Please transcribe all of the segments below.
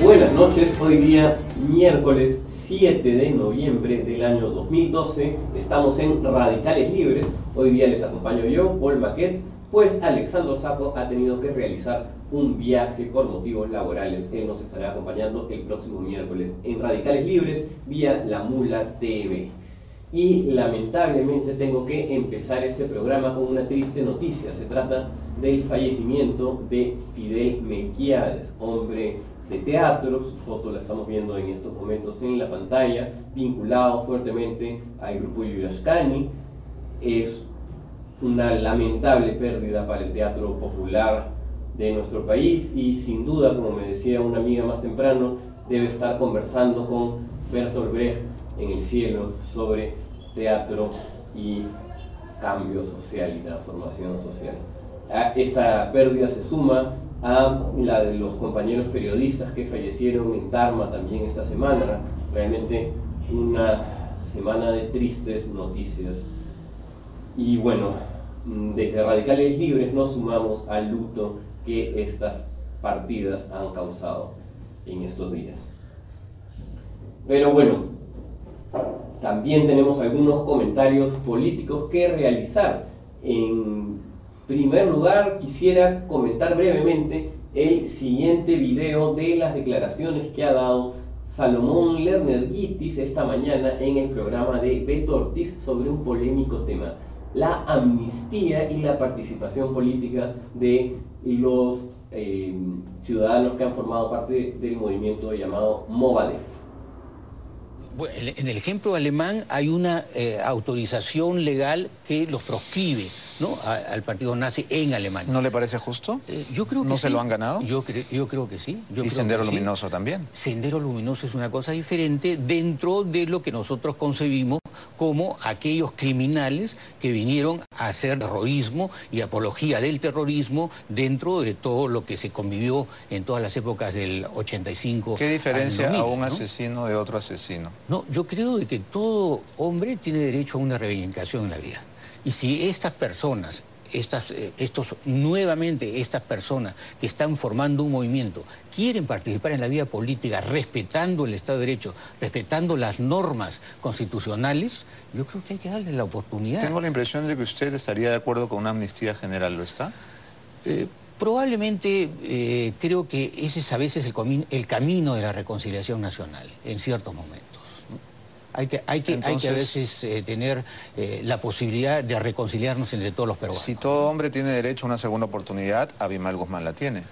Buenas noches, hoy día miércoles 7 de noviembre del año 2012, estamos en Radicales Libres, hoy día les acompaño yo, Paul Maquet, pues Alexandro Saco ha tenido que realizar un viaje por motivos laborales, él nos estará acompañando el próximo miércoles en Radicales Libres vía La Mula TV. Y lamentablemente tengo que empezar este programa con una triste noticia, se trata del fallecimiento de Fidel Melquiades, hombre de teatro, su foto la estamos viendo en estos momentos en la pantalla, vinculado fuertemente al grupo Yuyashkani. Es una lamentable pérdida para el teatro popular de nuestro país y sin duda, como me decía una amiga más temprano, debe estar conversando con Bertolt Brecht en el cielo sobre teatro y cambio social y transformación social. Esta pérdida se suma a la de los compañeros periodistas que fallecieron en Tarma también esta semana. Realmente una semana de tristes noticias. Y bueno, desde Radicales Libres nos sumamos al luto que estas partidas han causado en estos días. Pero bueno, también tenemos algunos comentarios políticos que realizar. En primer lugar, quisiera comentar brevemente el siguiente video de las declaraciones que ha dado Salomón Lerner Gitis esta mañana en el programa de Beto sobre un polémico tema, la amnistía y la participación política de los eh, ciudadanos que han formado parte del movimiento llamado Movadef. en el ejemplo alemán hay una eh, autorización legal que los proscribe ¿no? al partido nazi en Alemania. ¿No le parece justo? Eh, yo creo que ¿No se lo han ganado? Yo, yo creo que sí. ¿Y Sendero Luminoso también? Sendero Luminoso es una cosa diferente dentro de lo que nosotros concebimos como aquellos criminales que vinieron a hacer terrorismo y apología del terrorismo dentro de todo lo que se convivió en todas las épocas del 85. ¿Qué diferencia a un asesino de otro asesino? No, yo creo de que todo hombre tiene derecho a una reivindicación en la vida. Y si estas personas, estas, eh, estos, nuevamente estas personas que están formando un movimiento quieren participar en la vida política respetando el Estado de Derecho, respetando las normas constitucionales, yo creo que hay que darle la oportunidad. Tengo la impresión de que usted estaría de acuerdo con una amnistía general, ¿lo está? Eh, probablemente eh, creo que ese es a veces el, el camino de la reconciliación nacional, en ciertos momentos. Hay que, hay que, hay que a veces eh, tener eh, la posibilidad de reconciliarnos entre todos los peruanos. Si todo hombre tiene derecho a una segunda oportunidad, Abimael Guzmán la tiene.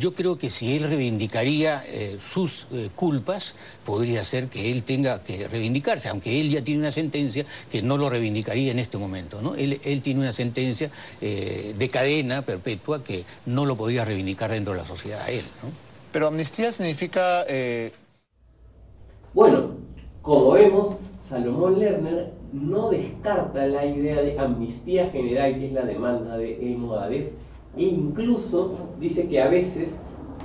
Yo creo que si él reivindicaría eh, sus culpas, podría ser que él tenga que reivindicarse, aunque él ya tiene una sentencia que no lo reivindicaría en este momento. ¿no? Él, él tiene una sentencia de cadena perpetua que no lo podía reivindicar dentro de la sociedad a él. ¿no? Pero amnistía significa... Bueno, como vemos, Salomón Lerner no descarta la idea de amnistía general, que es la demanda de El Modadef, e incluso dice que a veces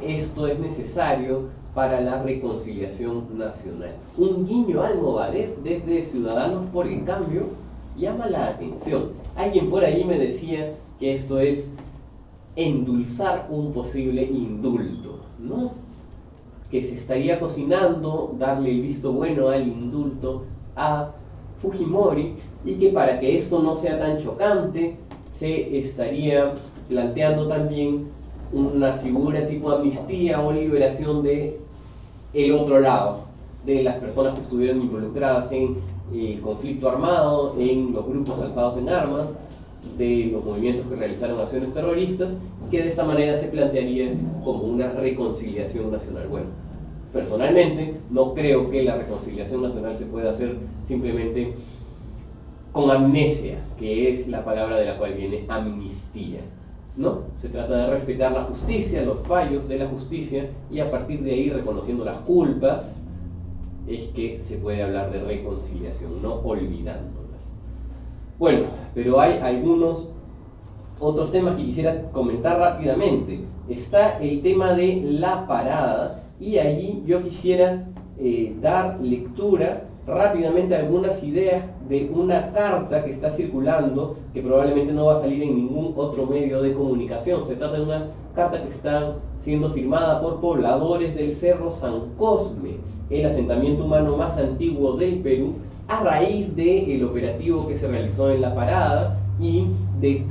esto es necesario para la reconciliación nacional. Un guiño al Movadef desde Ciudadanos por el Cambio llama la atención. Alguien por ahí me decía que esto es endulzar un posible indulto, ¿no? Que se estaría cocinando darle el visto bueno al indulto a Fujimori y que para que esto no sea tan chocante se estaría planteando también una figura tipo amnistía o liberación de el otro lado, de las personas que estuvieron involucradas en el conflicto armado, en los grupos alzados en armas, de los movimientos que realizaron acciones terroristas, que de esta manera se plantearía como una reconciliación nacional. Bueno, personalmente no creo que la reconciliación nacional se pueda hacer simplemente con amnesia, que es la palabra de la cual viene amnistía. No, se trata de respetar la justicia, los fallos de la justicia y a partir de ahí reconociendo las culpas es que se puede hablar de reconciliación, no olvidándolas. Bueno, pero hay algunos otros temas que quisiera comentar rápidamente. Está el tema de la parada y allí yo quisiera eh, dar lectura rápidamente algunas ideas de una carta que está circulando, que probablemente no va a salir en ningún otro medio de comunicación. Se trata de una carta que está siendo firmada por pobladores del Cerro San Cosme, el asentamiento humano más antiguo del Perú, a raíz del operativo que se realizó en la parada y de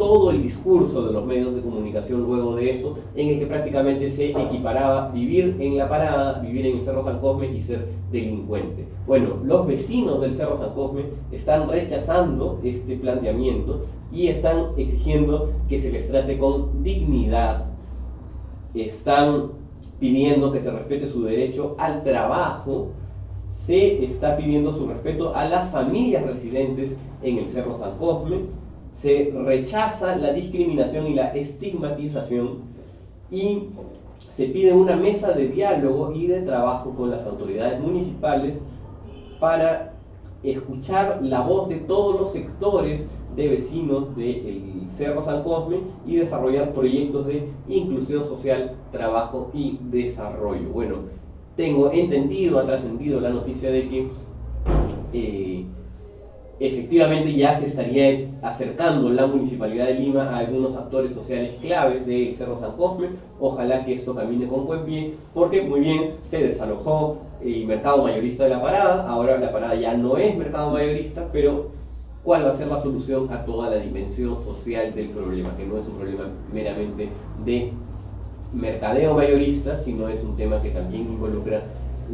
todo el discurso de los medios de comunicación luego de eso, en el que prácticamente se equiparaba vivir en la parada, vivir en el Cerro San Cosme y ser delincuente. Bueno, los vecinos del Cerro San Cosme están rechazando este planteamiento y están exigiendo que se les trate con dignidad, están pidiendo que se respete su derecho al trabajo, se está pidiendo su respeto a las familias residentes en el Cerro San Cosme, se rechaza la discriminación y la estigmatización y se pide una mesa de diálogo y de trabajo con las autoridades municipales para escuchar la voz de todos los sectores de vecinos del Cerro San Cosme y desarrollar proyectos de inclusión social, trabajo y desarrollo. Bueno, tengo entendido, ha trascendido la noticia de que eh, efectivamente ya se estaría acercando la Municipalidad de Lima a algunos actores sociales claves del Cerro San Cosme. Ojalá que esto camine con buen pie, porque muy bien se desalojó el mercado mayorista de la parada, ahora la parada ya no es mercado mayorista, pero ¿cuál va a ser la solución a toda la dimensión social del problema? Que no es un problema meramente de mercadeo mayorista, sino es un tema que también involucra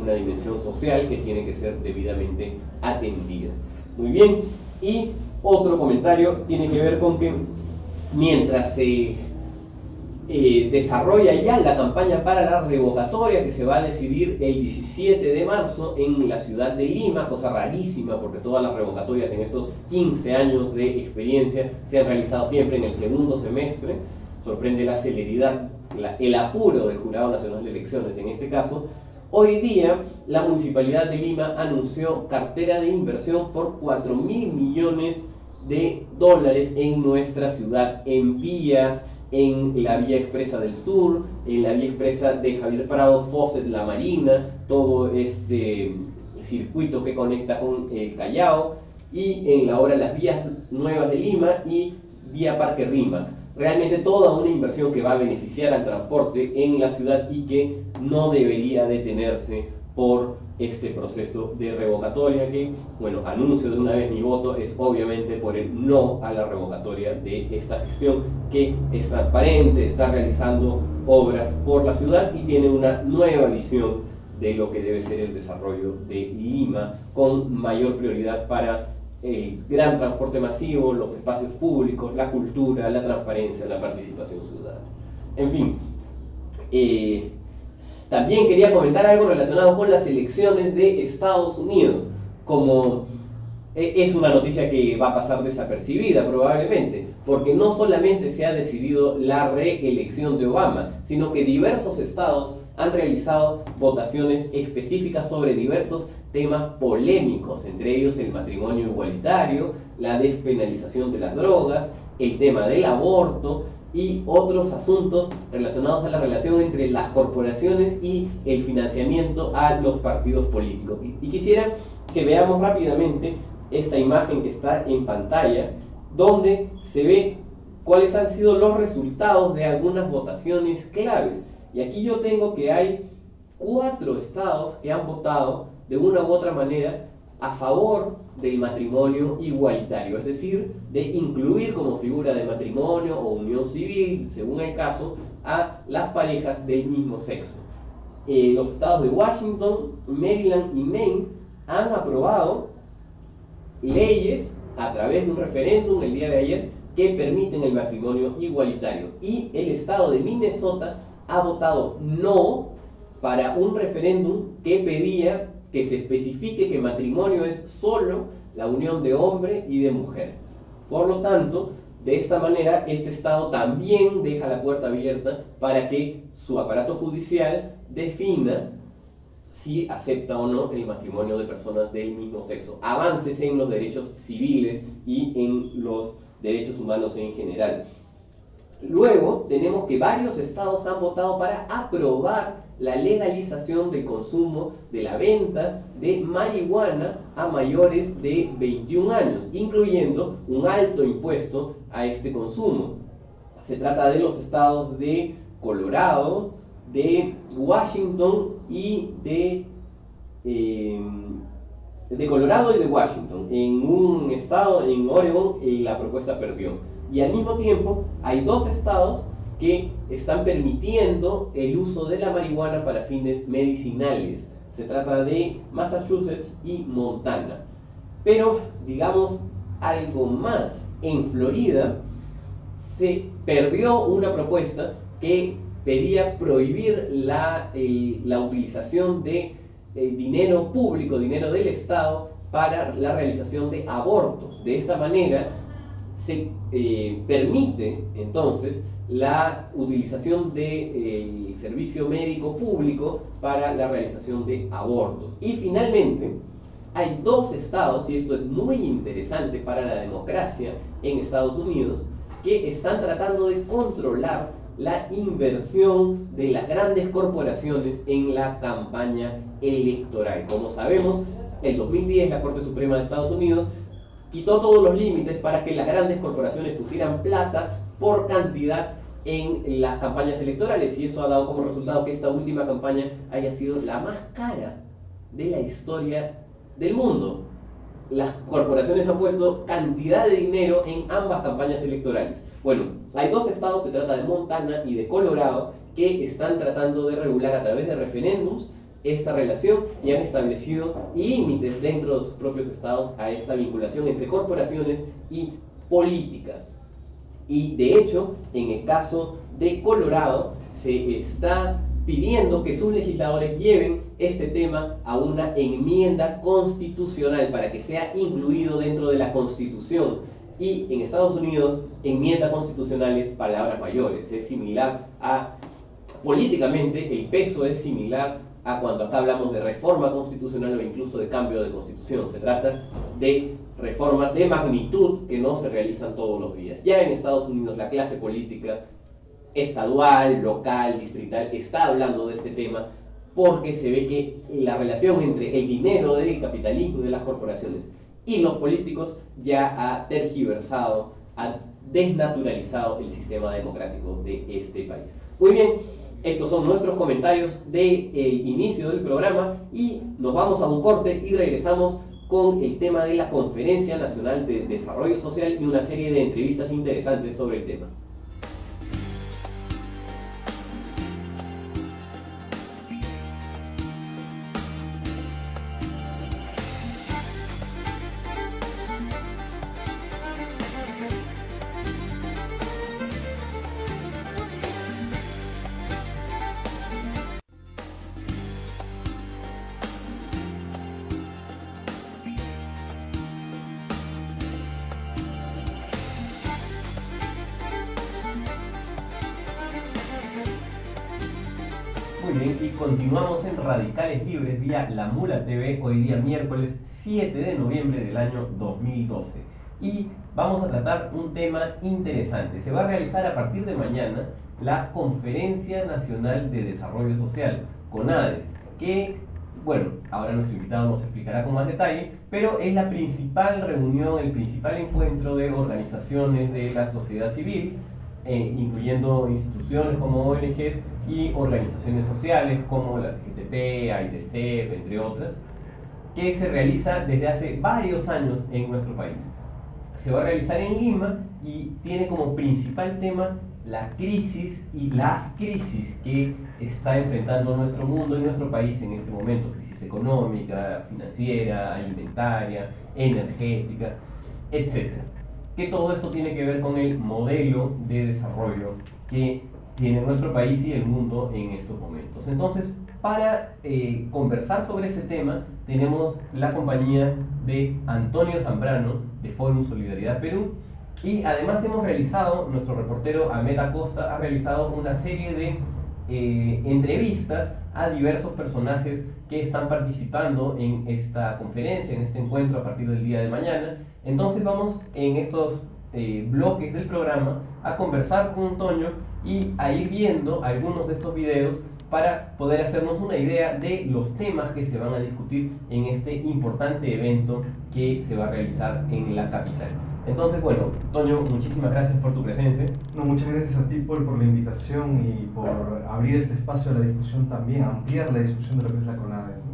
una dimensión social que tiene que ser debidamente atendida. Muy bien. Y otro comentario tiene que ver con que mientras se eh, desarrolla ya la campaña para la revocatoria que se va a decidir el 17 de marzo en la ciudad de Lima, cosa rarísima porque todas las revocatorias en estos 15 años de experiencia se han realizado siempre en el segundo semestre. Sorprende la celeridad, el apuro del Jurado Nacional de Elecciones en este caso, Hoy día, la Municipalidad de Lima anunció cartera de inversión por 4 mil millones de dólares en nuestra ciudad, en vías, en la vía expresa del sur, en la vía expresa de Javier Prado, Fosset, La Marina, todo este circuito que conecta con el Callao, y en la hora las vías nuevas de Lima y vía Parque Rímac realmente toda una inversión que va a beneficiar al transporte en la ciudad y que no debería detenerse por este proceso de revocatoria que, bueno, anuncio de una vez mi voto es obviamente por el no a la revocatoria de esta gestión que es transparente, está realizando obras por la ciudad y tiene una nueva visión de lo que debe ser el desarrollo de Lima con mayor prioridad para el gran transporte masivo, los espacios públicos, la cultura, la transparencia, la participación ciudadana. En fin, eh, también quería comentar algo relacionado con las elecciones de Estados Unidos, como eh, es una noticia que va a pasar desapercibida probablemente, porque no solamente se ha decidido la reelección de Obama, sino que diversos estados han realizado votaciones específicas sobre diversos temas polémicos, entre ellos el matrimonio igualitario, la despenalización de las drogas, el tema del aborto y otros asuntos relacionados a la relación entre las corporaciones y el financiamiento a los partidos políticos. Y, quisiera que veamos rápidamente esta imagen que está en pantalla, donde se ve cuáles han sido los resultados de algunas votaciones claves. Y aquí yo tengo que hay cuatro estados que han votado de una u otra manera a favor del matrimonio igualitario, es decir, de incluir como figura de matrimonio o unión civil, según el caso, a las parejas del mismo sexo. Eh, los estados de Washington, Maryland y Maine han aprobado leyes a través de un referéndum el día de ayer que permiten el matrimonio igualitario. Y el estado de Minnesota ha votado no para un referéndum que pedía que se especifique que matrimonio es solo la unión de hombre y de mujer. Por lo tanto, de esta manera, este Estado también deja la puerta abierta para que su aparato judicial defina si acepta o no el matrimonio de personas del mismo sexo. Avances en los derechos civiles y en los derechos humanos en general. Luego tenemos que varios estados han votado para aprobar la legalización del consumo, de la venta de marihuana a mayores de 21 años, incluyendo un alto impuesto a este consumo. Se trata de los estados de Colorado, de Washington y de, eh, de Colorado y de Washington. En un estado, en Oregon, la propuesta perdió. Y al mismo tiempo hay dos estados que están permitiendo el uso de la marihuana para fines medicinales. Se trata de Massachusetts y Montana. Pero, digamos, algo más. En Florida se perdió una propuesta que pedía prohibir la, la utilización de eh, dinero público, dinero del Estado, para la realización de abortos. De esta manera se eh, permite entonces la utilización del servicio médico público para la realización de abortos. Y finalmente, hay dos estados, y esto es muy interesante para la democracia en Estados Unidos, que están tratando de controlar la inversión de las grandes corporaciones en la campaña electoral. Como sabemos, en 2010 la Corte Suprema de Estados Unidos quitó todos los límites para que las grandes corporaciones pusieran plata por cantidad en las campañas electorales y eso ha dado como resultado que esta última campaña haya sido la más cara de la historia del mundo. Las corporaciones han puesto cantidad de dinero en ambas campañas electorales. Bueno, hay dos estados, se trata de Montana y de Colorado, que están tratando de regular a través de referéndums esta relación y han establecido límites dentro de sus propios estados a esta vinculación entre corporaciones y políticas. Y de hecho, en el caso de Colorado, se está pidiendo que sus legisladores lleven este tema a una enmienda constitucional para que sea incluido dentro de la constitución. Y en Estados Unidos, enmienda constitucional es palabras mayores, es similar a, políticamente, el peso es similar a cuando acá hablamos de reforma constitucional o incluso de cambio de constitución. Se trata de reformas de magnitud que no se realizan todos los días. Ya en Estados Unidos la clase política estadual, local, distrital está hablando de este tema porque se ve que la relación entre el dinero del capitalismo de las corporaciones y los políticos ya ha tergiversado, ha desnaturalizado el sistema democrático de este país. Muy bien, estos son nuestros comentarios del de, inicio del programa y nos vamos a un corte y regresamos con el tema de la Conferencia Nacional de Desarrollo Social y una serie de entrevistas interesantes sobre el tema. Y continuamos en Radicales Libres vía La Mula TV, hoy día miércoles 7 de noviembre del año 2012. Y vamos a tratar un tema interesante. Se va a realizar a partir de mañana la Conferencia Nacional de Desarrollo Social, CONADES, que, bueno, ahora nuestro invitado nos explicará con más detalle, pero es la principal reunión, el principal encuentro de organizaciones de la sociedad civil, eh, incluyendo instituciones como ONGs y organizaciones sociales como las GTP, AIDC, entre otras, que se realiza desde hace varios años en nuestro país. Se va a realizar en Lima y tiene como principal tema la crisis y las crisis que está enfrentando nuestro mundo y nuestro país en este momento, crisis económica, financiera, alimentaria, energética, etc. Que todo esto tiene que ver con el modelo de desarrollo que tiene nuestro país y el mundo en estos momentos. Entonces, para eh, conversar sobre ese tema, tenemos la compañía de Antonio Zambrano, de Forum Solidaridad Perú, y además hemos realizado, nuestro reportero Ahmed Acosta ha realizado una serie de eh, entrevistas a diversos personajes que están participando en esta conferencia, en este encuentro a partir del día de mañana. Entonces vamos en estos eh, bloques del programa a conversar con Toño y a ir viendo algunos de estos videos para poder hacernos una idea de los temas que se van a discutir en este importante evento que se va a realizar en la capital. Entonces, bueno, Toño, muchísimas gracias por tu presencia. No, muchas gracias a ti por, por la invitación y por abrir este espacio a la discusión también, ampliar la discusión de lo que es la CONADES.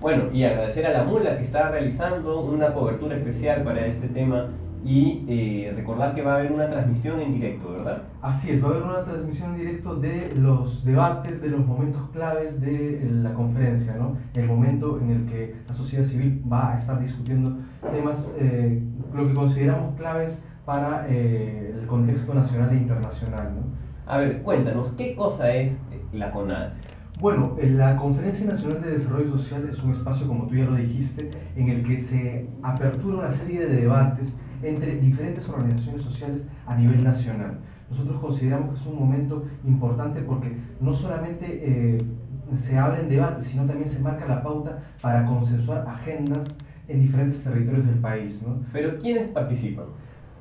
Bueno, y agradecer a la Mula que está realizando una cobertura especial para este tema y eh, recordar que va a haber una transmisión en directo, ¿verdad? Así es, va a haber una transmisión en directo de los debates, de los momentos claves de la conferencia, ¿no? El momento en el que la sociedad civil va a estar discutiendo temas, eh, lo que consideramos claves para eh, el contexto nacional e internacional, ¿no? A ver, cuéntanos, ¿qué cosa es la CONADES? Bueno, la Conferencia Nacional de Desarrollo Social es un espacio, como tú ya lo dijiste, en el que se apertura una serie de debates entre diferentes organizaciones sociales a nivel nacional. Nosotros consideramos que es un momento importante porque no solamente eh, se abren debates, sino también se marca la pauta para consensuar agendas en diferentes territorios del país. ¿no? Pero ¿quiénes participan?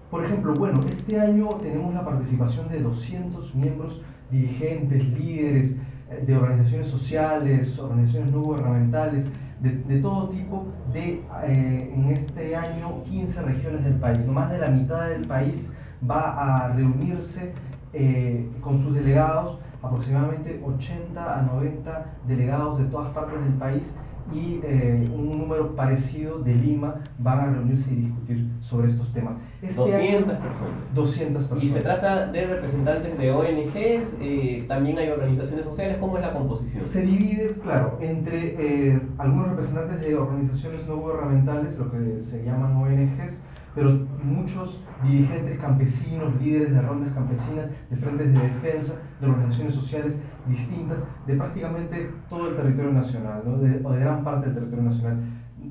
Por ejemplo, bueno, este año tenemos la participación de 200 miembros, dirigentes, líderes eh, de organizaciones sociales, organizaciones no gubernamentales, de, todo tipo, de eh, en este año 15 regiones del país. Más de la mitad del país va a reunirse eh, con sus delegados, aproximadamente 80 a 90 delegados de todas partes del país y eh, un número parecido de Lima van a reunirse y discutir sobre estos temas. Este 200 personas. 200 personas. Y se trata de representantes de ONGs, eh, también hay organizaciones sociales, ¿cómo es la composición? Se divide, claro, entre eh, algunos representantes de organizaciones no gubernamentales, lo que se llaman ONGs, pero muchos dirigentes campesinos, líderes de rondas campesinas, de frentes de defensa, de organizaciones sociales distintas, de prácticamente todo el territorio nacional, ¿no? de, o de gran parte del territorio nacional,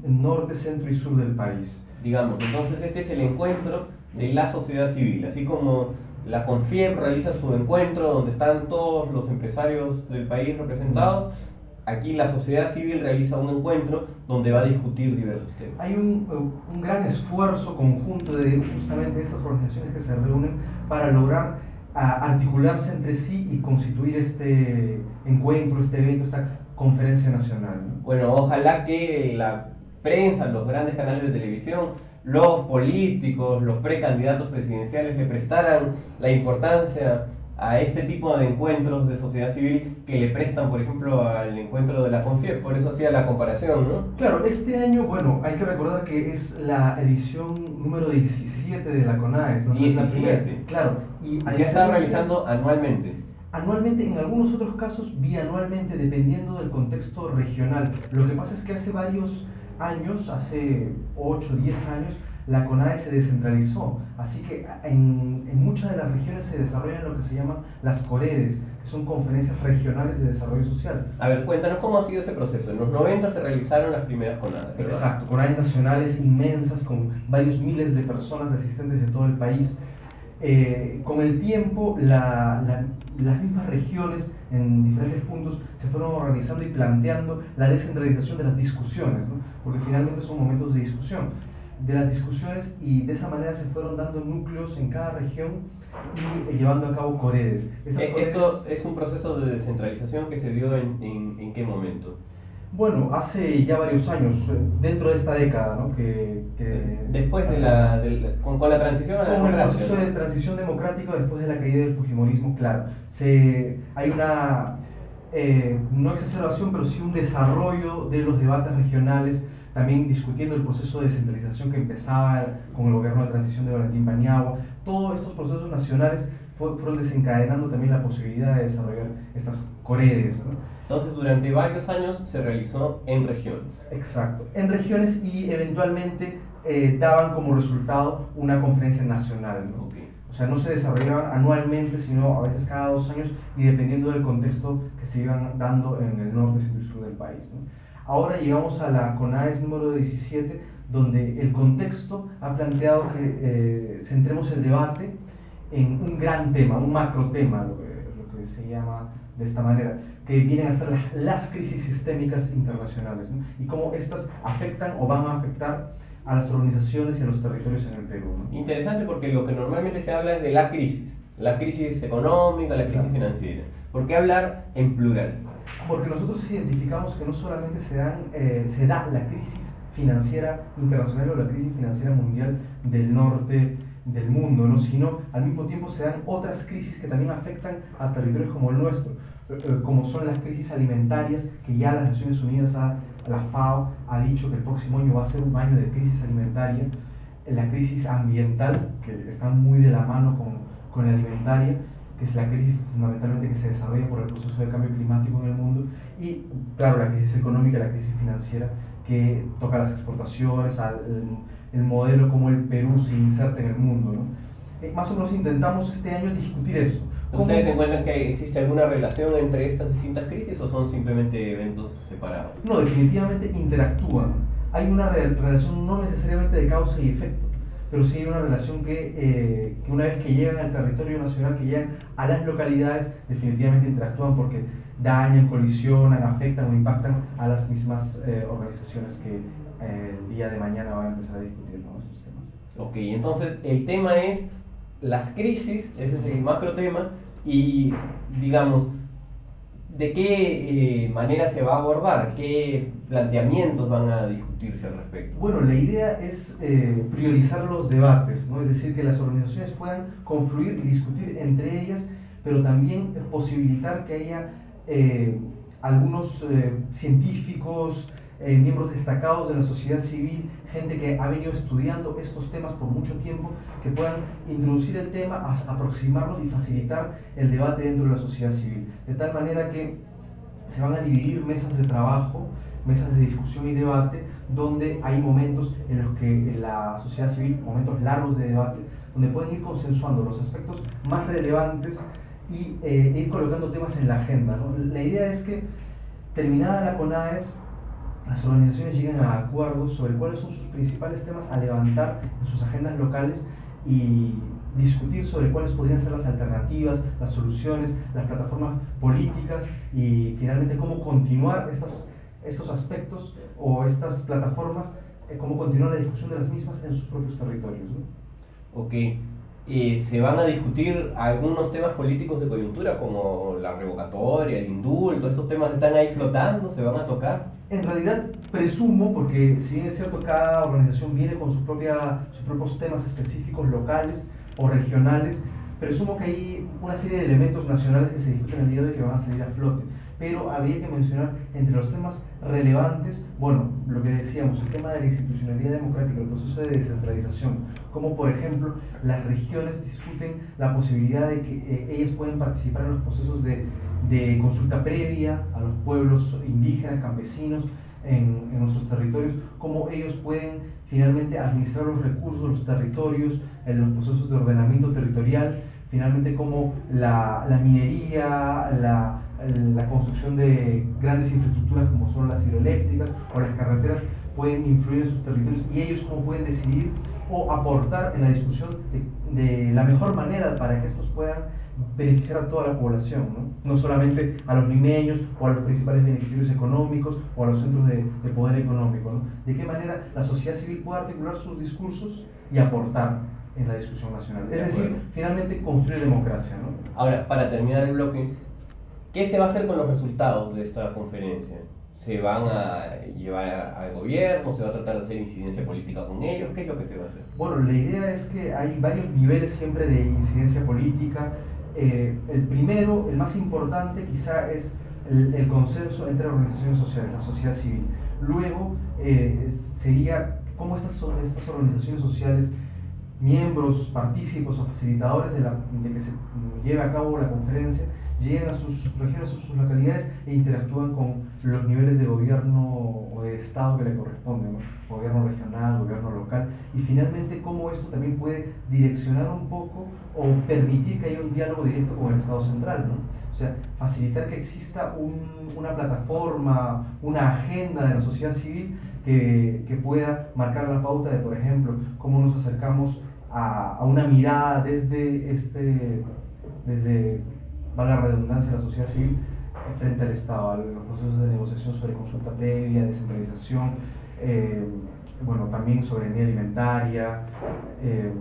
norte, centro y sur del país. Digamos, entonces este es el encuentro de la sociedad civil, así como la CONFIEP realiza su encuentro donde están todos los empresarios del país representados, aquí la sociedad civil realiza un encuentro donde va a discutir diversos temas. Hay un, un, gran esfuerzo conjunto de justamente estas organizaciones que se reúnen para lograr articularse entre sí y constituir este encuentro, este evento, esta conferencia nacional. Bueno, ojalá que la prensa, los grandes canales de televisión, los políticos, los precandidatos presidenciales le prestaran la importancia a este tipo de encuentros de sociedad civil que le prestan, por ejemplo, al encuentro de la CONFIEP. Por eso hacía la comparación, ¿no? Claro, este año, bueno, hay que recordar que es la edición número 17 de la CONAES. ¿no? 17. Claro. Y se está realizando anualmente. Anualmente, en algunos otros casos, bianualmente, dependiendo del contexto regional. Lo que pasa es que hace varios años, hace 8, 10 años, la CONADE se descentralizó, así que en, en, muchas de las regiones se desarrollan lo que se llaman las COREDES, que son conferencias regionales de desarrollo social. A ver, cuéntanos cómo ha sido ese proceso. En los 90 se realizaron las primeras CONADES. Exacto, CONADES nacionales inmensas con varios miles de personas, de asistentes de todo el país. Eh, con el tiempo, la, la, las mismas regiones en diferentes puntos se fueron organizando y planteando la descentralización de las discusiones, ¿no? porque finalmente son momentos de discusión de las discusiones y de esa manera se fueron dando núcleos en cada región y eh, llevando a cabo coredes. Eh, ¿Esto es un proceso de descentralización que se dio en, en, qué momento? Bueno, hace ya varios años, eh, dentro de esta década, ¿no? Que, después de la, con, con, la transición a la con el proceso de transición democrática después de la caída del Fujimorismo, claro, se, hay una, no exacerbación, pero sí un desarrollo de los debates regionales también discutiendo el proceso de descentralización que empezaba con el gobierno de transición de Valentín Paniagua. Todos estos procesos nacionales fueron desencadenando también la posibilidad de desarrollar estas coredes. Entonces, durante varios años se realizó en regiones. Exacto, en regiones y eventualmente eh, daban como resultado una conferencia nacional. ¿no? O sea, no se desarrollaban anualmente, sino a veces cada dos años y dependiendo del contexto que se iban dando en el norte, centro y sur del país. ¿no? Ahora llegamos a la CONAES número 17, donde el contexto ha planteado que eh, centremos el debate en un gran tema, un macro tema, lo que, se llama de esta manera, que vienen a ser las, crisis sistémicas internacionales y cómo estas afectan o van a afectar a las organizaciones y a los territorios en el Perú. Interesante porque lo que normalmente se habla es de la crisis, la crisis económica, la crisis financiera. ¿Por qué hablar en plural? Porque nosotros identificamos que no solamente se, dan, eh, se da la crisis financiera internacional o la crisis financiera mundial del norte del mundo, ¿no? sino al mismo tiempo se dan otras crisis que también afectan a territorios como el nuestro, eh, eh, como son las crisis alimentarias, que ya las Naciones Unidas, a, la FAO, ha dicho que el próximo año va a ser un año de crisis alimentaria, la crisis ambiental, que está muy de la mano con, con la alimentaria, que es la crisis fundamentalmente que se desarrolla por el proceso de cambio climático en el mundo, y claro, la crisis económica, la crisis financiera, que toca las exportaciones, al, el, modelo como el Perú se inserta en el mundo. ¿no? Eh, más o menos intentamos este año discutir eso. ¿Ustedes encuentran que existe alguna relación entre estas distintas crisis o son simplemente eventos separados? No, definitivamente interactúan. Hay una relación no necesariamente de causa y efecto, pero sí hay una relación que, eh, que una vez que llegan al territorio nacional, que llegan a las localidades, definitivamente interactúan porque dañan, colisionan, afectan o impactan a las mismas eh, organizaciones que eh, el día de mañana van a empezar a discutir estos temas. Ok, entonces el tema es las crisis, ese es el macro tema, y digamos, ¿de qué eh, manera se va a abordar? ¿Qué planteamientos van a discutirse al respecto? Bueno, la idea es priorizar los debates, ¿no? es decir, que las organizaciones puedan confluir y discutir entre ellas, pero también posibilitar que haya eh, algunos eh, científicos, eh, miembros destacados de la sociedad civil, gente que ha venido estudiando estos temas por mucho tiempo, que puedan introducir el tema, aproximarlos y facilitar el debate dentro de la sociedad civil. De tal manera que se van a dividir mesas de trabajo, mesas de discusión y debate, donde hay momentos en los que la sociedad civil, momentos largos de debate, donde pueden ir consensuando los aspectos más relevantes y eh, ir colocando temas en la agenda. La idea es que, terminada la CONAES, las organizaciones lleguen a acuerdos sobre cuáles son sus principales temas a levantar en sus agendas locales y discutir sobre cuáles podrían ser las alternativas, las soluciones, las plataformas políticas y finalmente cómo continuar estas, estos aspectos o estas plataformas, eh, cómo continuar la discusión de las mismas en sus propios territorios. ¿no? Ok, se van a discutir algunos temas políticos de coyuntura como la revocatoria, el indulto, estos temas están ahí flotando, se van a tocar. En realidad presumo, porque si bien es cierto cada organización viene con su propia, sus propios temas específicos locales o regionales, presumo que hay una serie de elementos nacionales que se discuten el día de hoy que van a salir a flote pero habría que mencionar entre los temas relevantes, bueno, lo que decíamos, el tema de la institucionalidad democrática, el proceso de descentralización, como por ejemplo las regiones discuten la posibilidad de que eh, ellas pueden participar en los procesos de, de, consulta previa a los pueblos indígenas, campesinos, en, en, nuestros territorios, cómo ellos pueden finalmente administrar los recursos los territorios, en los procesos de ordenamiento territorial, finalmente cómo la, la minería, la, la construcción de grandes infraestructuras como son las hidroeléctricas o las carreteras pueden influir en sus territorios y ellos cómo pueden decidir o aportar en la discusión de, la mejor manera para que estos puedan beneficiar a toda la población, ¿no? no solamente a los limeños o a los principales beneficiarios económicos o a los centros de, de poder económico. ¿no? De qué manera la sociedad civil puede articular sus discursos y aportar en la discusión nacional. Es decir, finalmente construir democracia. ¿no? Ahora, para terminar el bloque, ¿Qué se va a hacer con los resultados de esta conferencia? ¿Se van a llevar al gobierno? ¿Se va a tratar de hacer incidencia política con ellos? ¿Qué es lo que se va a hacer? Bueno, la idea es que hay varios niveles siempre de incidencia política. Eh, el primero, el más importante quizá es el, consenso entre organizaciones sociales, la sociedad civil. Luego eh, sería cómo estas, estas organizaciones sociales, miembros, partícipos o facilitadores de, la, de que se lleve a cabo la conferencia, llegan a sus regiones, a sus localidades e interactúan con los niveles de gobierno o de Estado que le corresponden, gobierno regional, gobierno local, y finalmente cómo esto también puede direccionar un poco o permitir que haya un diálogo directo con el Estado central. ¿no? O sea, facilitar que exista un, una plataforma, una agenda de la sociedad civil que, que, pueda marcar la pauta de, por ejemplo, cómo nos acercamos a, a una mirada desde este desde valga la redundancia, la sociedad civil frente al Estado, a los procesos de negociación sobre consulta previa, descentralización, eh, bueno, también soberanía alimentaria, eh,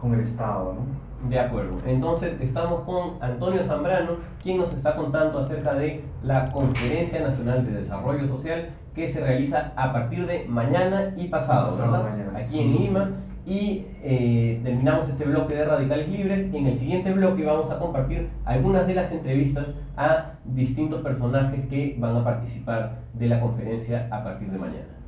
con el Estado. ¿no? De acuerdo. Entonces estamos con Antonio Zambrano, quien nos está contando acerca de la Conferencia Nacional de Desarrollo Social que se realiza a partir de mañana y pasado, ¿verdad? Aquí en Lima. Y eh, terminamos este bloque de Radicales Libres. En el siguiente bloque vamos a compartir algunas de las entrevistas a distintos personajes que van a participar de la conferencia a partir de mañana.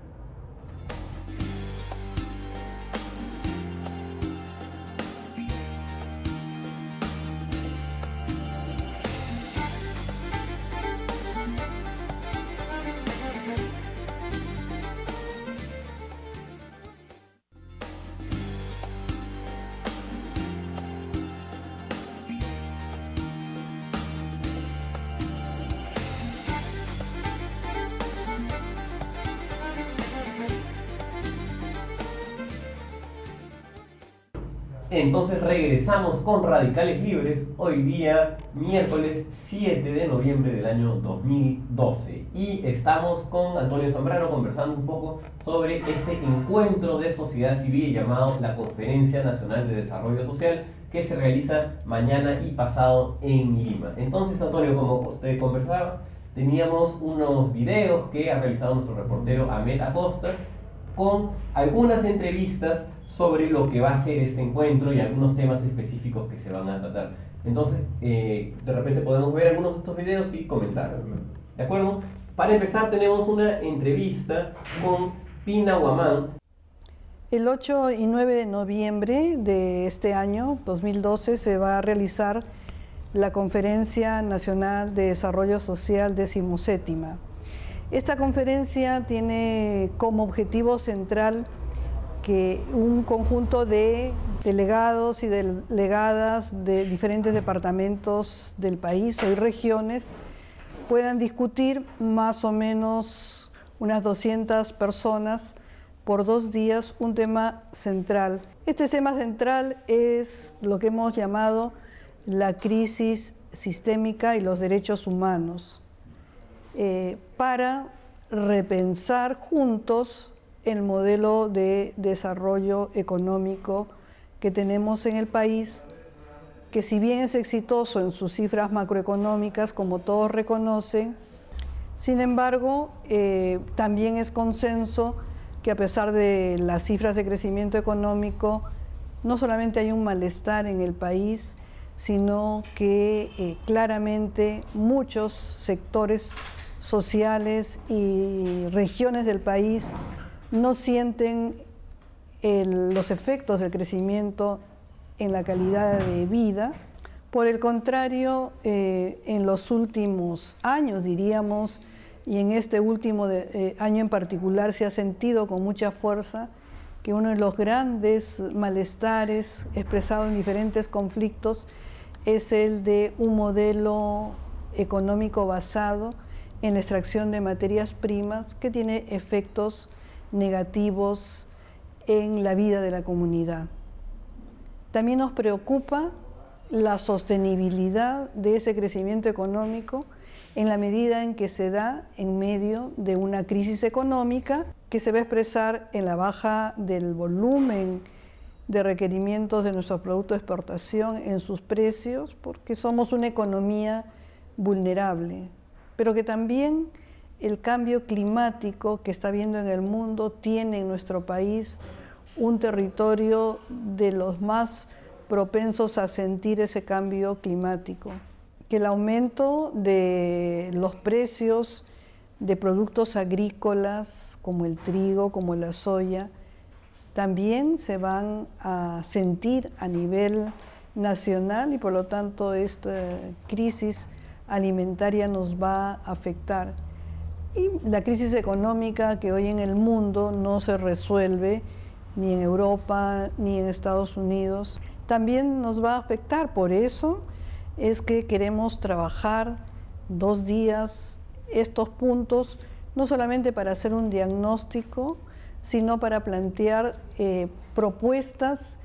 Entonces regresamos con Radicales Libres hoy día, miércoles 7 de noviembre del año 2012. Y estamos con Antonio Zambrano conversando un poco sobre este encuentro de sociedad civil llamado la Conferencia Nacional de Desarrollo Social que se realiza mañana y pasado en Lima. Entonces, Antonio, como te conversaba, teníamos unos videos que ha realizado nuestro reportero Ahmed Acosta con algunas entrevistas sobre lo que va a ser este encuentro y algunos temas específicos que se van a tratar. Entonces, eh, de repente podemos ver algunos de estos videos y comentar. ¿De acuerdo? Para empezar, tenemos una entrevista con Pina Guamán. El 8 y 9 de noviembre de este año, 2012, se va a realizar la Conferencia Nacional de Desarrollo Social decimoséptima. Esta conferencia tiene como objetivo central que un conjunto de delegados y delegadas de diferentes departamentos del país o regiones puedan discutir más o menos unas 200 personas por dos días un tema central. Este tema central es lo que hemos llamado la crisis sistémica y los derechos humanos, eh, para repensar juntos el modelo de desarrollo económico que tenemos en el país, que si bien es exitoso en sus cifras macroeconómicas, como todos reconocen, sin embargo, eh, también es consenso que a pesar de las cifras de crecimiento económico, no solamente hay un malestar en el país, sino que eh, claramente muchos sectores sociales y regiones del país no sienten los efectos del crecimiento en la calidad de vida. Por el contrario, eh, en los últimos años, diríamos, y en este último eh, año en particular se ha sentido con mucha fuerza que uno de los grandes malestares expresados en diferentes conflictos es el de un modelo económico basado en la extracción de materias primas que tiene efectos negativos en la vida de la comunidad. También nos preocupa la sostenibilidad de ese crecimiento económico en la medida en que se da en medio de una crisis económica que se va a expresar en la baja del volumen de requerimientos de nuestros productos de exportación en sus precios, porque somos una economía vulnerable, pero que también el cambio climático que está viendo en el mundo tiene en nuestro país un territorio de los más propensos a sentir ese cambio climático. Que el aumento de los precios de productos agrícolas como el trigo, como la soya, también se van a sentir a nivel nacional y por lo tanto esta crisis alimentaria nos va a afectar. Y la crisis económica que hoy en el mundo no se resuelve ni en Europa ni en Estados Unidos, también nos va a afectar. Por eso es que queremos trabajar dos días estos puntos, no solamente para hacer un diagnóstico, sino para plantear eh, propuestas,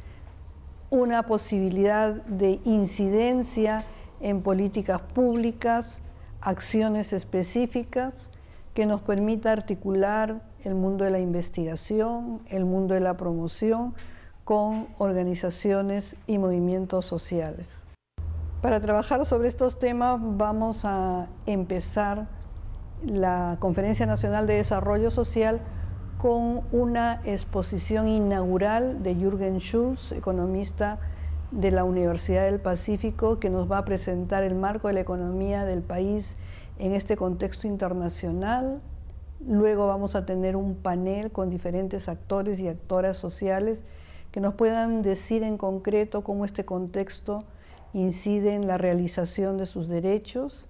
una posibilidad de incidencia en políticas públicas, acciones específicas que nos permita articular el mundo de la investigación, el mundo de la promoción, con organizaciones y movimientos sociales. Para trabajar sobre estos temas vamos a empezar la Conferencia Nacional de Desarrollo Social con una exposición inaugural de Jürgen Schulz, economista de la Universidad del Pacífico, que nos va a presentar el marco de la economía del país en este contexto internacional. Luego vamos a tener un panel con diferentes actores y actoras sociales que nos puedan decir en concreto cómo este contexto incide en la realización de sus derechos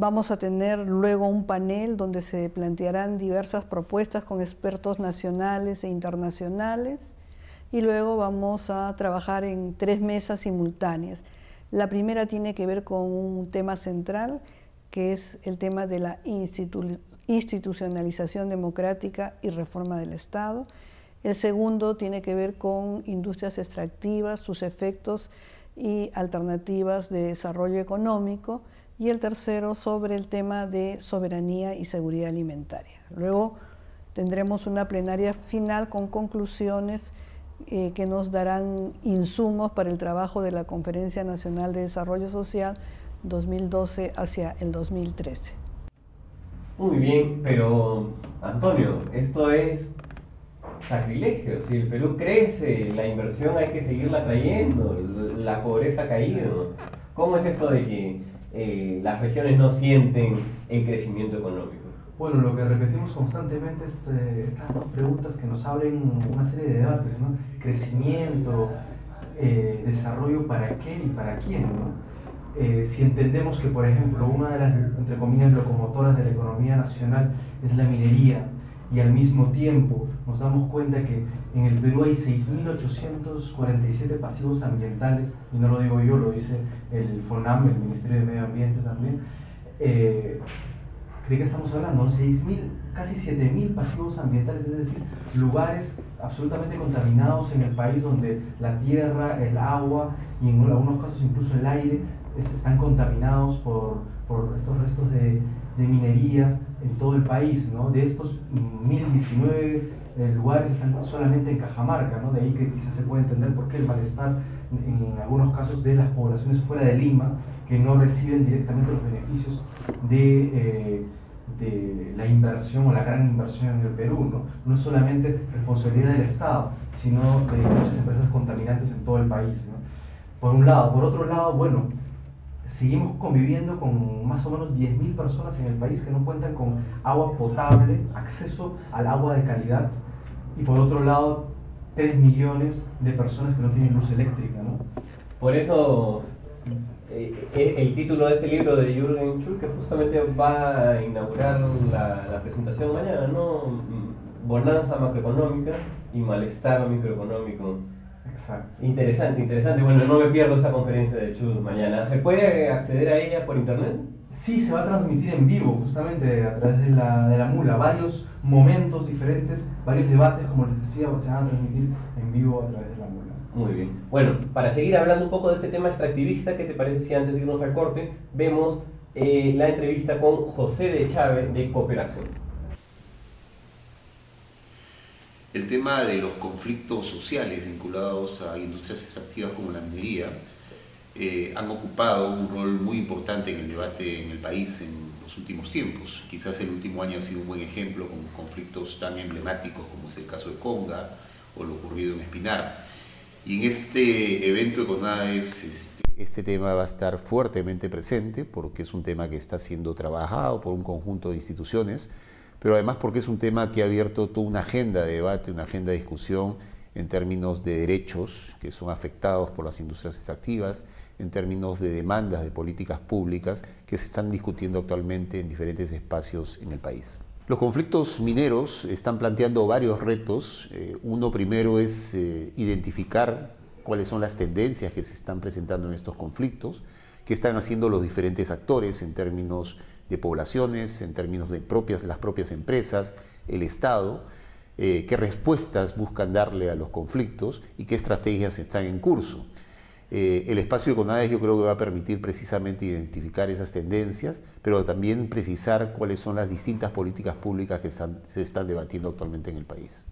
Vamos a tener luego un panel donde se plantearán diversas propuestas con expertos nacionales e internacionales y luego vamos a trabajar en tres mesas simultáneas. La primera tiene que ver con un tema central que es el tema de la institucionalización democrática y reforma del Estado. El segundo tiene que ver con industrias extractivas, sus efectos y alternativas de desarrollo económico y el tercero sobre el tema de soberanía y seguridad alimentaria. Luego tendremos una plenaria final con conclusiones eh, que nos darán insumos para el trabajo de la Conferencia Nacional de Desarrollo Social 2012 hacia el 2013. Muy bien, pero Antonio, esto es sacrilegio. Si el Perú crece, la inversión hay que seguirla trayendo, la pobreza ha caído. ¿Cómo es esto de que eh, las regiones no sienten el crecimiento económico? Bueno, lo que repetimos constantemente es eh, estas dos preguntas que nos abren una serie de debates, ¿no? Crecimiento, eh, desarrollo para qué y para quién, ¿no? Si entendemos que, por ejemplo, una de las, entre comillas, locomotoras de la economía nacional es la minería, y al mismo tiempo nos damos cuenta que en el Perú hay 6.847 pasivos ambientales, y no lo digo yo, lo dice el FONAM, el Ministerio de Medio Ambiente también. Eh, ¿De qué estamos hablando? 6.000, casi 7.000 pasivos ambientales, es decir, lugares absolutamente contaminados en el país donde la tierra, el agua y en algunos casos incluso el aire están contaminados por, por estos restos de, de minería en todo el país. ¿no? De estos 1019 eh, lugares están solamente en Cajamarca, ¿no? de ahí que quizás se puede entender por qué el malestar en, algunos casos de las poblaciones fuera de Lima, que no reciben directamente los beneficios de, eh, de la inversión o la gran inversión en el Perú. ¿no? no es solamente responsabilidad del Estado, sino de muchas empresas contaminantes en todo el país. ¿no? Por un lado. Por otro lado, bueno, seguimos conviviendo con más o menos 10.000 personas en el país que no cuentan con agua potable, acceso al agua de calidad, y por otro lado, 3 millones de personas que no tienen luz eléctrica. ¿no? Por eso eh, eh, el título de este libro de Jürgen Schul, que justamente va a inaugurar la, la presentación mañana, ¿no? Bonanza macroeconómica y malestar microeconómico. Exacto. Interesante, interesante. Bueno, no me pierdo esa conferencia de Chus mañana. ¿Se puede acceder a ella por internet? Sí, se va a transmitir en vivo, justamente a través de la, de la mula. Varios momentos diferentes, varios debates, como les decía, se van a transmitir en vivo a través de la mula. Muy bien. Bueno, para seguir hablando un poco de este tema extractivista, ¿qué te parece si antes de irnos al corte vemos eh, la entrevista con José de Chávez de Cooperación? El tema de los conflictos sociales vinculados a industrias extractivas como la minería eh, han ocupado un rol muy importante en el debate en el país en los últimos tiempos. Quizás el último año ha sido un buen ejemplo con conflictos tan emblemáticos como es el caso de Conga o lo ocurrido en Espinar. Y en este evento ECONADES este, este tema va a estar fuertemente presente porque es un tema que está siendo trabajado por un conjunto de instituciones pero además porque es un tema que ha abierto toda una agenda de debate, una agenda de discusión en términos de derechos que son afectados por las industrias extractivas, en términos de demandas de políticas públicas que se están discutiendo actualmente en diferentes espacios en el país. Los conflictos mineros están planteando varios retos. Eh, uno primero es eh, identificar cuáles son las tendencias que se están presentando en estos conflictos, qué están haciendo los diferentes actores en términos de poblaciones, en términos de propias, las propias empresas, el Estado, eh, qué respuestas buscan darle a los conflictos y qué estrategias están en curso. Eh, el espacio de CONADES yo creo que va a permitir precisamente identificar esas tendencias, pero también precisar cuáles son las distintas políticas públicas que se están debatiendo actualmente en el país.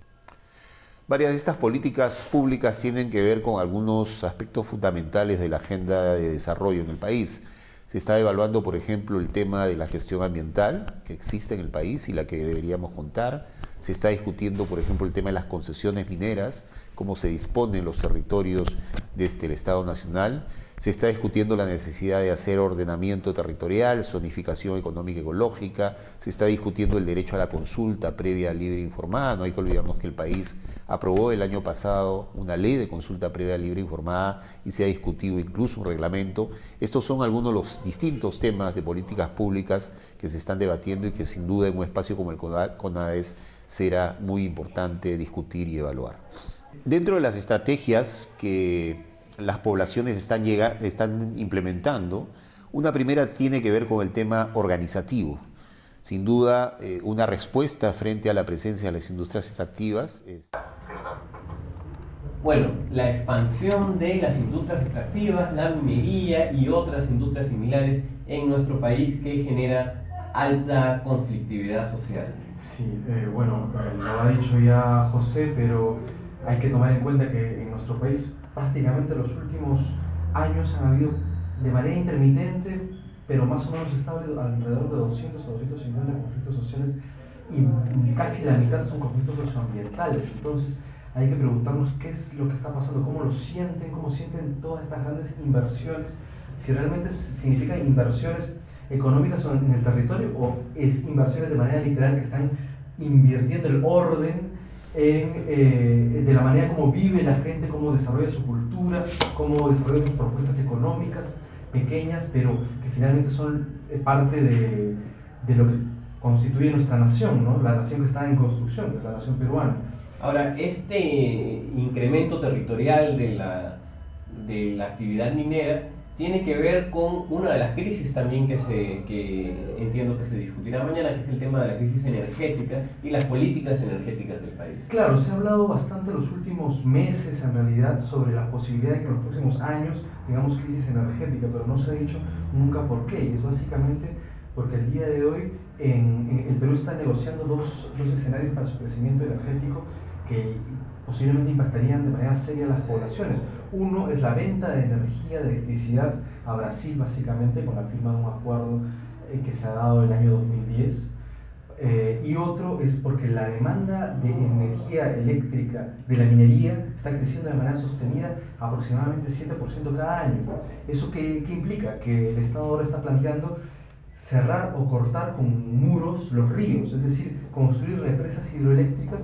Varias de estas políticas públicas tienen que ver con algunos aspectos fundamentales de la agenda de desarrollo en el país. Se está evaluando, por ejemplo, el tema de la gestión ambiental que existe en el país y la que deberíamos contar. Se está discutiendo, por ejemplo, el tema de las concesiones mineras, cómo se disponen los territorios desde el Estado Nacional. Se está discutiendo la necesidad de hacer ordenamiento territorial, zonificación económica y ecológica. Se está discutiendo el derecho a la consulta previa, libre e informada. No hay que olvidarnos que el país aprobó el año pasado una ley de consulta previa, libre e informada y se ha discutido incluso un reglamento. Estos son algunos de los distintos temas de políticas públicas que se están debatiendo y que sin duda en un espacio como el CONADES será muy importante discutir y evaluar. Dentro de las estrategias que las poblaciones están, están implementando. Una primera tiene que ver con el tema organizativo. Sin duda, eh, una respuesta frente a la presencia de las industrias extractivas. Bueno, la expansión de las industrias extractivas, la minería y otras industrias similares en nuestro país que genera alta conflictividad social. Sí, eh, bueno, eh, lo ha dicho ya José, pero hay que tomar en cuenta que en nuestro país prácticamente los últimos años han habido de manera intermitente, pero más o menos estable, alrededor de 200 a 250 conflictos sociales y casi la mitad son conflictos socioambientales. Entonces hay que preguntarnos qué es lo que está pasando, cómo lo sienten, cómo sienten todas estas grandes inversiones, si realmente significan inversiones económicas en el territorio o es inversiones de manera literal que están invirtiendo el orden eh, de la manera como vive la gente, cómo desarrolla su cultura, cómo desarrolla sus propuestas económicas pequeñas, pero que finalmente son eh, parte de, de lo que constituye nuestra nación, ¿no? la nación que está en construcción, que es la nación peruana. Ahora, este incremento territorial de la, de la actividad minera tiene que ver con una de las crisis también que, se, que entiendo que se discutirá mañana, que es el tema de la crisis energética y las políticas energéticas del país. Claro, se ha hablado bastante los últimos meses en realidad sobre la posibilidad de que en los próximos años tengamos crisis energética, pero no se ha dicho nunca por qué. Y es básicamente porque el día de hoy en, el Perú está negociando dos, dos escenarios para su crecimiento energético que posiblemente impactarían de manera seria a las poblaciones. Uno es la venta de energía, de electricidad a Brasil, básicamente, con la firma de un acuerdo eh, que se ha dado el año 2010. Eh, y otro es porque la demanda de energía eléctrica de la minería está creciendo de manera sostenida aproximadamente 7% cada año. ¿Eso qué, qué implica? Que el Estado ahora está planteando cerrar o cortar con muros los ríos, es decir, construir represas hidroeléctricas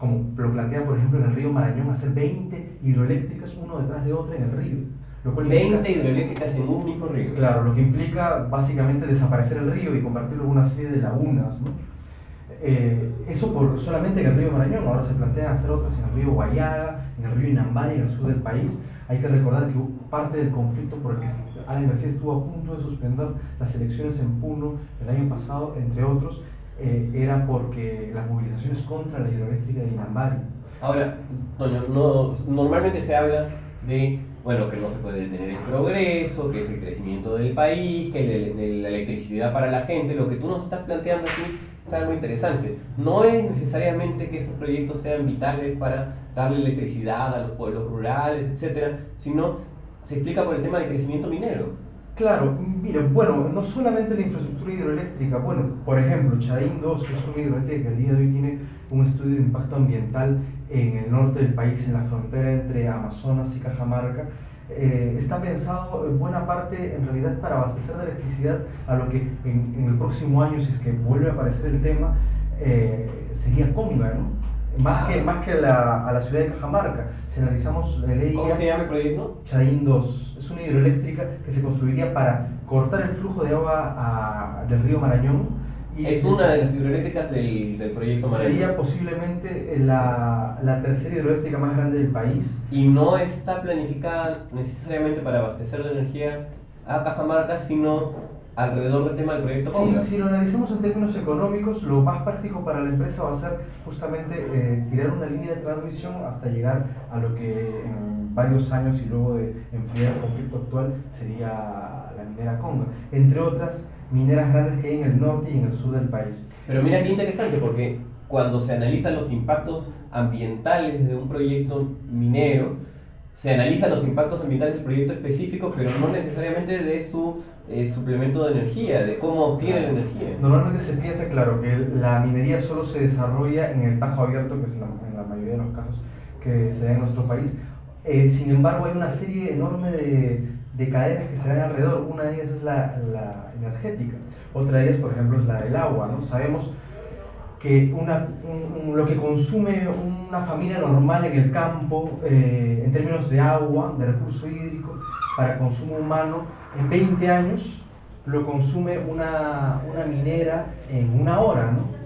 como lo plantea por ejemplo en el río Marañón, hacer 20 hidroeléctricas uno detrás de otra en el río. Lo 20 hidroeléctricas en un único río. Claro, lo que implica básicamente desaparecer el río y convertirlo en una serie de lagunas. ¿no? Eh, eso por, solamente en el río Marañón, ahora se plantea hacer otras en el río Guayaga, en el río Inambari, en el sur del país. Hay que recordar que parte del conflicto por el que Alan García estuvo a punto de suspender las elecciones en Puno el año pasado, entre otros, eh, era porque las movilizaciones contra la hidroeléctrica de Inambari. Ahora, Toño, no, normalmente se habla de bueno, que no se puede detener el progreso, que es el crecimiento del país, que la electricidad para la gente. Lo que tú nos estás planteando aquí es algo interesante. No es necesariamente que estos proyectos sean vitales para darle electricidad a los pueblos rurales, etcétera, sino se explica por el tema del crecimiento minero. Claro, mira, bueno, no solamente la infraestructura hidroeléctrica, bueno, por ejemplo, Chaín 2, que es una hidroeléctrica que al día de hoy tiene un estudio de impacto ambiental en el norte del país, en la frontera entre Amazonas y Cajamarca, eh, está pensado en buena parte en realidad para abastecer de electricidad a lo que en, el próximo año, si es que vuelve a aparecer el tema, eh, sería Conga, ¿no? Más que, más que la, a la ciudad de Cajamarca. Si analizamos la ley... ¿Cómo se llama el proyecto? Chaín 2. Es una hidroeléctrica que se construiría para cortar el flujo de agua del río Marañón. Y es una de las hidroeléctricas del, del proyecto Marañón. Sería posiblemente la, la tercera hidroeléctrica más grande del país. Y no está planificada necesariamente para abastecer de energía a Cajamarca, sino alrededor del tema del proyecto Si lo analizamos en términos económicos, lo más práctico para la empresa va a ser justamente eh, tirar una línea de transmisión hasta llegar a lo que en varios años y luego de enfriar el conflicto actual sería la minera Conga, entre otras mineras grandes que hay en el norte y en el sur del país. Pero mira qué interesante, porque cuando se analizan los impactos ambientales de un proyecto minero, se analizan los impactos ambientales del proyecto específico, pero no necesariamente de su eh, suplemento de energía, de cómo obtiene la energía. Normalmente se piensa, claro, que la minería solo se desarrolla en el tajo abierto, que es en la, mayoría de los casos que se da en nuestro país. Eh, sin embargo, hay una serie enorme de, de, cadenas que se dan alrededor. Una de ellas es la, la energética, otra de ellas, por ejemplo, es la del agua. ¿no? Sabemos que una, lo que consume una familia normal en el campo, eh, en términos de agua, de recurso hídrico, para consumo humano, en 20 años lo consume una, una minera en una hora ¿no?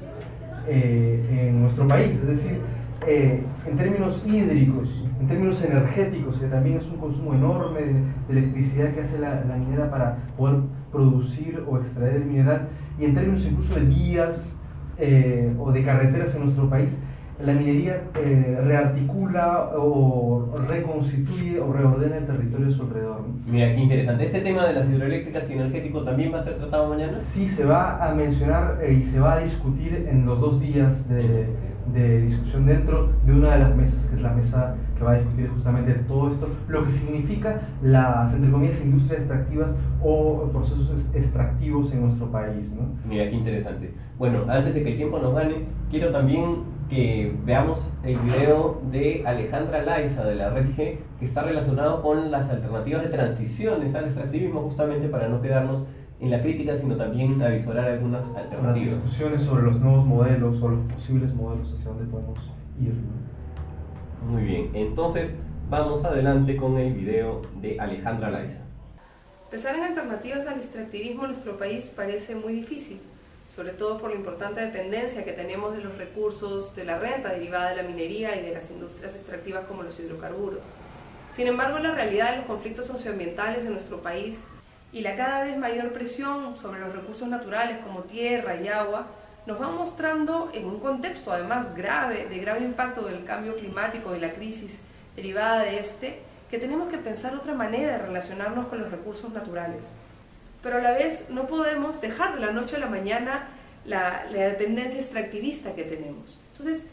Eh, en nuestro país. Es decir, eh, en términos hídricos, en términos energéticos, que también es un consumo enorme de, electricidad que hace la, la minera para poder producir o extraer el mineral, y en términos incluso de vías, eh, o de carreteras en nuestro país, la minería eh, rearticula o reconstituye o reordena el territorio a su alrededor. Mira, qué interesante. ¿Este tema de las hidroeléctricas y energético también va a ser tratado mañana? Sí, se va a mencionar eh, y se va a discutir en los dos días de, de discusión dentro de una de las mesas, que es la mesa que va a discutir justamente todo esto, lo que significa las, entre comillas, industrias extractivas o procesos extractivos en nuestro país. ¿no? Mira, qué interesante. Bueno, antes de que el tiempo nos gane, quiero también que veamos el video de Alejandra Laiza de la Red G, que está relacionado con las alternativas de transiciones al extractivismo, justamente para no quedarnos en la crítica, sino también a visualizar algunas alternativas. Las discusiones sobre los nuevos modelos o los posibles modelos hacia dónde podemos ir. Muy bien, entonces vamos adelante con el video de Alejandra Laiza. Pensar en alternativas al extractivismo en nuestro país parece muy difícil, sobre todo por la importante dependencia que tenemos de los recursos de la renta derivada de la minería y de las industrias extractivas como los hidrocarburos. Sin embargo, la realidad de los conflictos socioambientales en nuestro país y la cada vez mayor presión sobre los recursos naturales como tierra y agua nos va mostrando en un contexto además grave, de grave impacto del cambio climático y la crisis derivada de este, que tenemos que pensar otra manera de relacionarnos con los recursos naturales. Pero a la vez no podemos dejar de la noche a la mañana la, dependencia extractivista que tenemos. Entonces,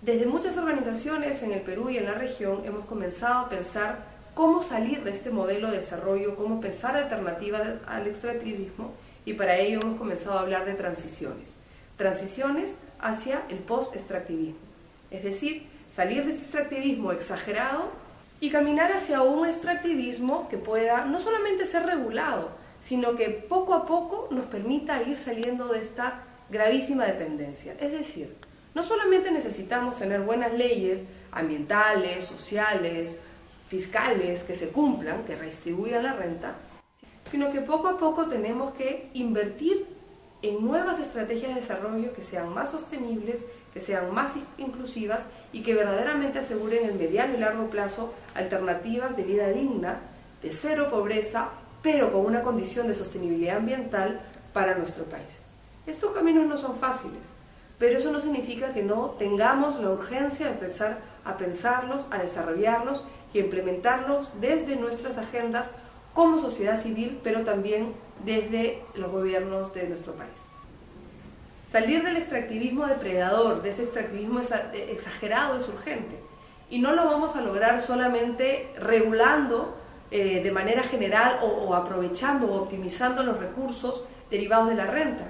desde muchas organizaciones en el Perú y en la región hemos comenzado a pensar cómo salir de este modelo de desarrollo, cómo pensar alternativas al extractivismo y para ello hemos comenzado a hablar de transiciones. Transiciones hacia el post-extractivismo. Es decir, salir de ese extractivismo exagerado y caminar hacia un extractivismo que pueda no solamente ser regulado, sino que poco a poco nos permita ir saliendo de esta gravísima dependencia. Es decir, no solamente necesitamos tener buenas leyes ambientales, sociales, fiscales que se cumplan, que redistribuyan la renta, sino que poco a poco tenemos que invertir en nuevas estrategias de desarrollo que sean más sostenibles, que sean más inclusivas y que verdaderamente aseguren en mediano y largo plazo alternativas de vida digna, de cero pobreza, pero con una condición de sostenibilidad ambiental para nuestro país. Estos caminos no son fáciles, pero eso no significa que no tengamos la urgencia de empezar a pensarlos, a desarrollarlos y implementarlos desde nuestras agendas como sociedad civil, pero también desde los gobiernos de nuestro país. Salir del extractivismo depredador, de ese extractivismo exagerado es urgente. Y no lo vamos a lograr solamente regulando eh, de manera general o, aprovechando o optimizando los recursos derivados de la renta.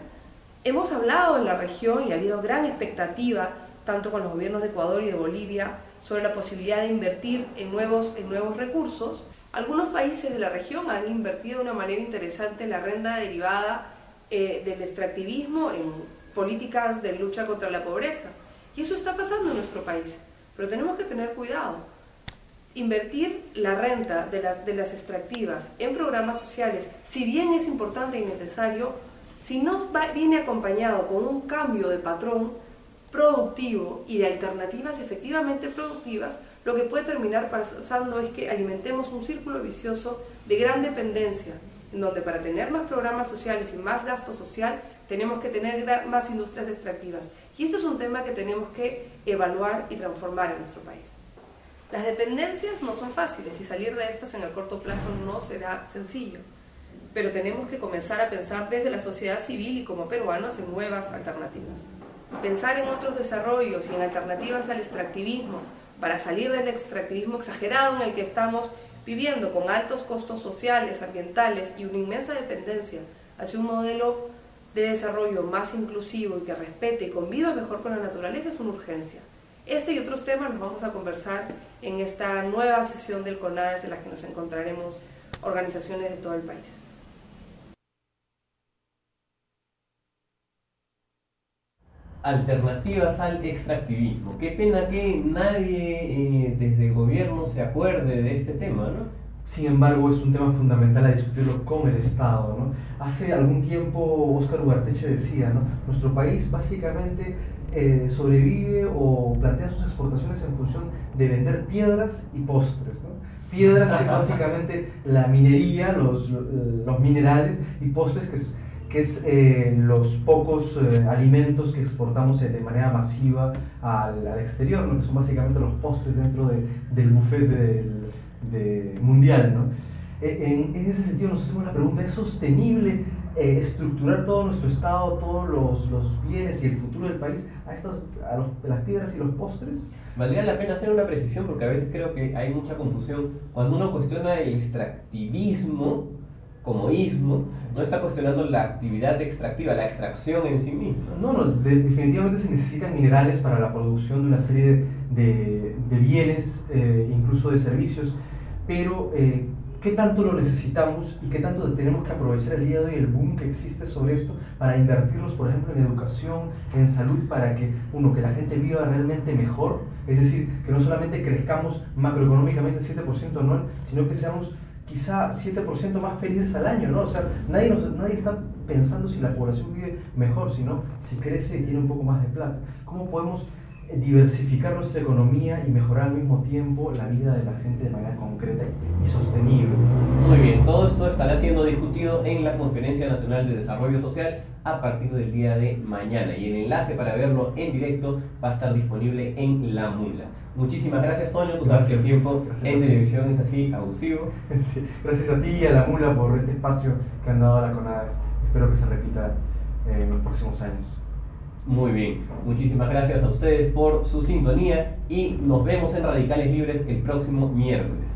Hemos hablado en la región y ha habido gran expectativa, tanto con los gobiernos de Ecuador y de Bolivia, sobre la posibilidad de invertir en nuevos, en nuevos recursos. Algunos países de la región han invertido de una manera interesante la renta derivada eh, del extractivismo en políticas de lucha contra la pobreza. Y eso está pasando en nuestro país. Pero tenemos que tener cuidado. Invertir la renta de las, de las extractivas en programas sociales, si bien es importante y necesario, si no viene acompañado con un cambio de patrón, productivo y de alternativas efectivamente productivas, lo que puede terminar pasando es que alimentemos un círculo vicioso de gran dependencia en donde para tener más programas sociales y más gasto social tenemos que tener más industrias extractivas. Y este es un tema que tenemos que evaluar y transformar en nuestro país. Las dependencias no son fáciles y salir de estas en el corto plazo no será sencillo, pero tenemos que comenzar a pensar desde la sociedad civil y como peruanos en nuevas alternativas. Pensar en otros desarrollos y en alternativas al extractivismo para salir del extractivismo exagerado en el que estamos viviendo con altos costos sociales, ambientales y una inmensa dependencia hacia un modelo de desarrollo más inclusivo y que respete y conviva mejor con la naturaleza es una urgencia. Este y otros temas los vamos a conversar en esta nueva sesión del CONADES en la que nos encontraremos organizaciones de todo el país. Alternativas al extractivismo. Qué pena que nadie eh, desde el gobierno se acuerde de este tema, ¿no? Sin embargo, es un tema fundamental a discutirlo con el Estado. ¿no? Hace algún tiempo Óscar Ugarteche decía, ¿no? nuestro país básicamente eh, sobrevive o plantea sus exportaciones en función de vender piedras y postres. ¿no? Piedras que es básicamente la minería, los, los minerales, y postres que es, que es eh, los pocos eh, alimentos que exportamos de manera masiva al, al exterior, ¿no? que son básicamente los postres dentro de, del buffet del, de, mundial. ¿no? En, en, ese sentido nos hacemos la pregunta, ¿es sostenible eh, estructurar todo nuestro Estado, todos los, los, bienes y el futuro del país a, estas, a, los, a, las piedras y los postres? Valdría la pena hacer una precisión porque a veces creo que hay mucha confusión. Cuando uno cuestiona el extractivismo como ismo, no está cuestionando la actividad extractiva, la extracción en sí misma. No, no, de, definitivamente se necesitan minerales para la producción de una serie de, de, de bienes, eh, incluso de servicios, pero eh, qué tanto lo necesitamos y qué tanto tenemos que aprovechar el día de hoy, el boom que existe sobre esto, para invertirlos, por ejemplo, en educación, en salud, para que, uno, que la gente viva realmente mejor, es decir, que no solamente crezcamos macroeconómicamente 7% anual, sino que seamos quizá 7% más felices al año, ¿no? O sea, nadie, nos, nadie está pensando si la población vive mejor, sino si crece y tiene un poco más de plata. ¿Cómo podemos diversificar nuestra economía y mejorar al mismo tiempo la vida de la gente de manera concreta y sostenible. Muy bien, todo esto estará siendo discutido en la Conferencia Nacional de Desarrollo Social a partir del día de mañana y el enlace para verlo en directo va a estar disponible en La Mula. Muchísimas gracias, Toño. Tú sabes que el tiempo en televisión es así abusivo. Sí. Gracias a ti y a La Mula por este espacio que han dado a la CONADES. Espero que se repita en los próximos años. Muy bien, muchísimas gracias a ustedes por su sintonía y nos vemos en Radicales Libres el próximo miércoles.